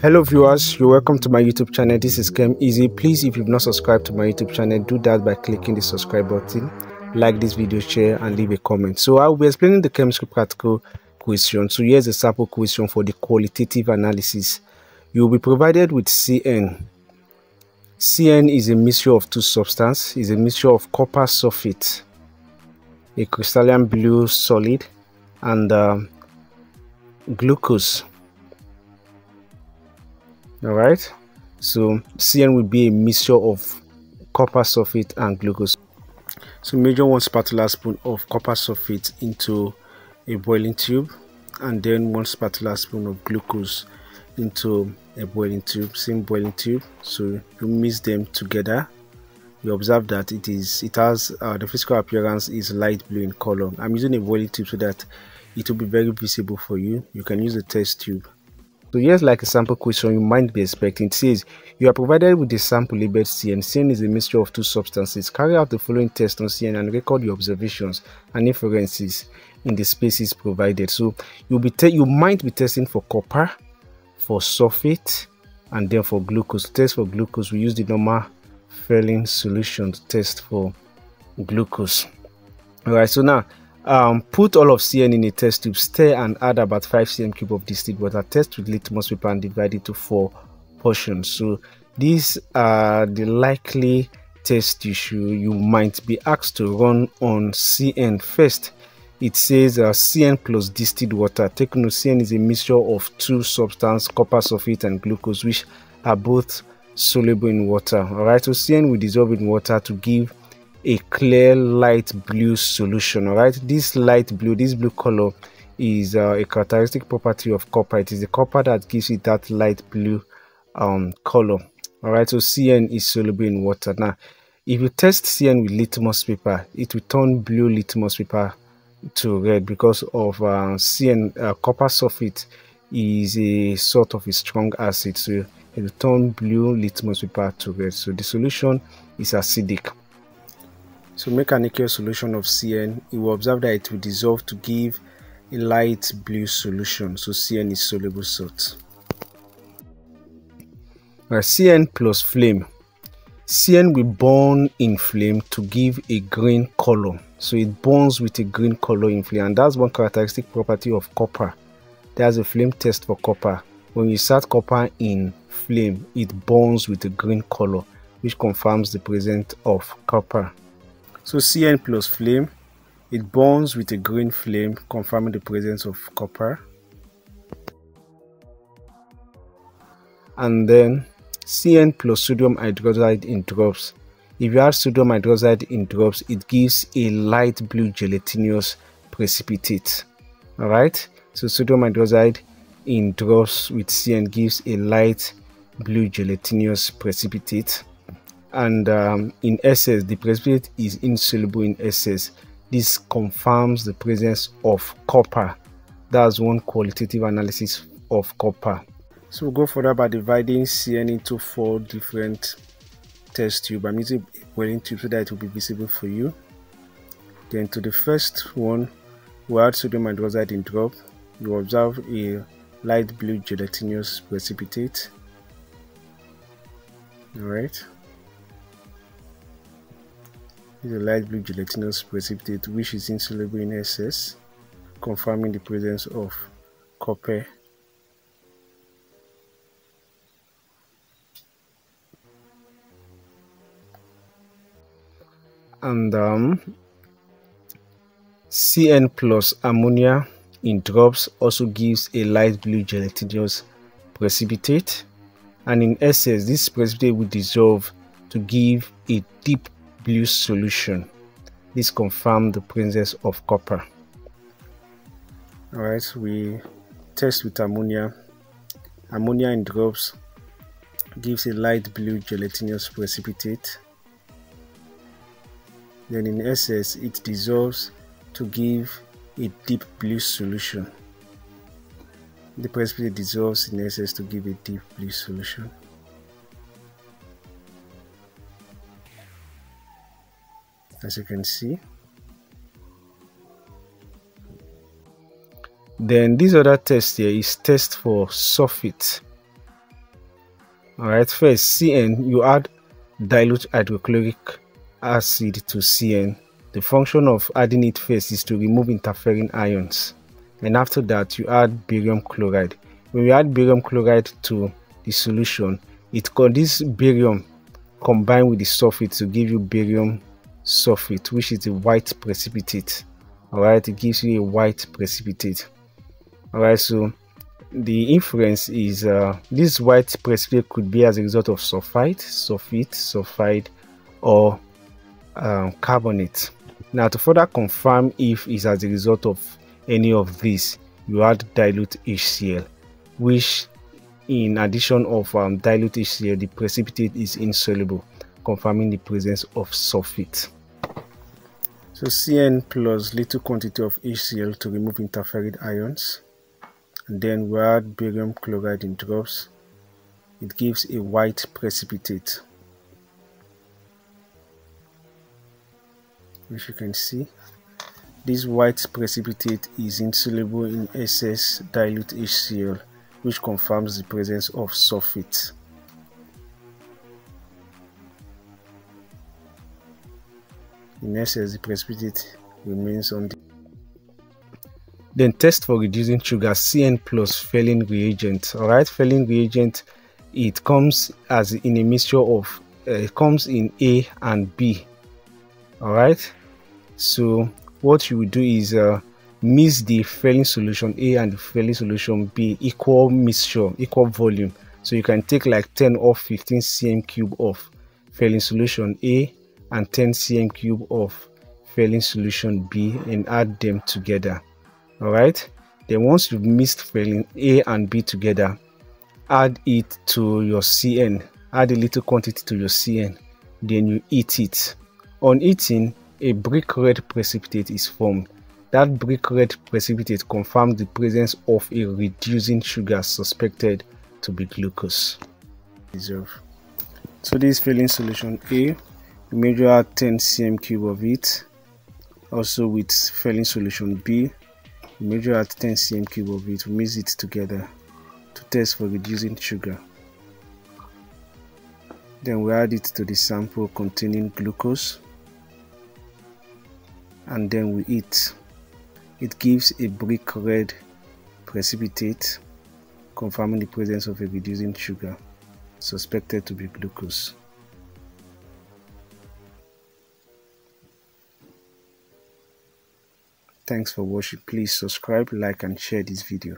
hello viewers. You're welcome to my youtube channel. This is ChemEasy. Please if you've not subscribed to my youtube channel do that by clicking the subscribe button. Like this video share and leave a comment. So i'll be explaining the chemistry practical question. So here's a sample question for the qualitative analysis. You will be provided with cn. Cn is a mixture of two substances. Is a mixture of copper sulfate a crystalline blue solid and uh, glucose all right. So cn will be a mixture of copper sulfate and glucose. So measure one spatula spoon of copper sulfate into a boiling tube and then one spatula spoon of glucose into a boiling tube same boiling tube. So you mix them together. You observe that it is it has uh, the physical appearance is light blue in color. I'm using a boiling tube so that it will be very visible for you. You can use a test tube so here's like a sample question you might be expecting. It says, you are provided with a sample labeled CN. CN is a mixture of two substances. Carry out the following test on CN and record your observations and inferences in the spaces provided. So you'll be you might be testing for copper, for sulfate, and then for glucose. To test for glucose, we use the normal Fehling solution to test for glucose. Alright, so now um, put all of CN in a test tube, stir and add about 5 cm cube of distilled water. Test with litmus paper and divide it to four portions. So these are the likely test issue you might be asked to run on CN first. It says uh, CN plus distilled water. Note, CN is a mixture of two substances, copper sulfate and glucose, which are both soluble in water. Alright, so CN will dissolve in water to give a clear light blue solution all right? This light blue this blue color is uh, a characteristic property of copper. It is the copper that gives it that light blue um color all right? So cn is soluble in water. Now if you test cn with litmus paper it will turn blue litmus paper to red because of uh, cn uh, copper sulfate is a sort of a strong acid. So it will turn blue litmus paper to red. So the solution is acidic so make an aqueous solution of CN, you will observe that it will dissolve to give a light blue solution. So CN is soluble salt. Right, CN plus flame. CN will burn in flame to give a green color. So it burns with a green color in flame. And that's one characteristic property of copper. There's a flame test for copper. When you start copper in flame, it burns with a green color, which confirms the presence of copper. So Cn plus flame, it burns with a green flame, confirming the presence of copper. And then Cn plus sodium hydroxide in drops. If you add sodium hydroxide in drops, it gives a light blue gelatinous precipitate. Alright, so sodium hydroxide in drops with Cn gives a light blue gelatinous precipitate and um, in SS the precipitate is insoluble in SS. This confirms the presence of copper. That's one qualitative analysis of copper. So we'll go further by dividing CN into four different test tubes. I'm using a welding tube so that it will be visible for you. Then to the first one, we add sodium hydroxide in drop. You observe a light blue gelatinous precipitate. Alright is a light blue gelatinous precipitate which is insoluble in SS, confirming the presence of copper. And um, CN plus ammonia in drops also gives a light blue gelatinous precipitate and in SS this precipitate will dissolve to give a deep blue solution. This confirms the presence of copper. Alright, we test with ammonia. Ammonia in drops gives a light blue gelatinous precipitate. Then in SS, it dissolves to give a deep blue solution. The precipitate dissolves in SS to give a deep blue solution. As you can see then this other test here is test for sulfate Alright, first CN, you add dilute hydrochloric acid to CN. The function of adding it first is to remove interfering ions. And after that, you add barium chloride. When you add barium chloride to the solution, it this barium combined with the sulfate to give you barium sulfate, which is a white precipitate. Alright, it gives you a white precipitate. Alright, so the inference is uh, this white precipitate could be as a result of sulfite, sulfate, sulfide, or um, carbonate. Now, to further confirm if it's as a result of any of these, you add dilute HCl, which in addition of um, dilute HCl, the precipitate is insoluble, confirming the presence of sulfate. So CN plus little quantity of HCl to remove interfering ions. And then we add barium chloride in drops. It gives a white precipitate. Which you can see this white precipitate is insoluble in excess dilute HCl which confirms the presence of sulfate in excess the precipitate remains on the then test for reducing sugar CN plus Fehling reagent. Alright, Fehling reagent it comes as in a mixture of uh, it comes in A and B. Alright, so what you will do is uh, mix the Fehling solution A and the Fehling solution B equal mixture, equal volume. So you can take like 10 or 15 cm cube of Fehling solution A and 10 cm cube of Fehling solution B and add them together. All right? Then once you've mixed Fehling a and b together add it to your cn. Add a little quantity to your cn. Then you eat it. On eating a brick red precipitate is formed. That brick red precipitate confirms the presence of a reducing sugar suspected to be glucose. So this Fehling solution a measure 10 cm cube of it also with Fehling solution b measure at 10 cm cube of it, we mix it together to test for reducing sugar. Then we add it to the sample containing glucose and then we eat. It gives a brick red precipitate confirming the presence of a reducing sugar suspected to be glucose. Thanks for watching. Please subscribe, like and share this video.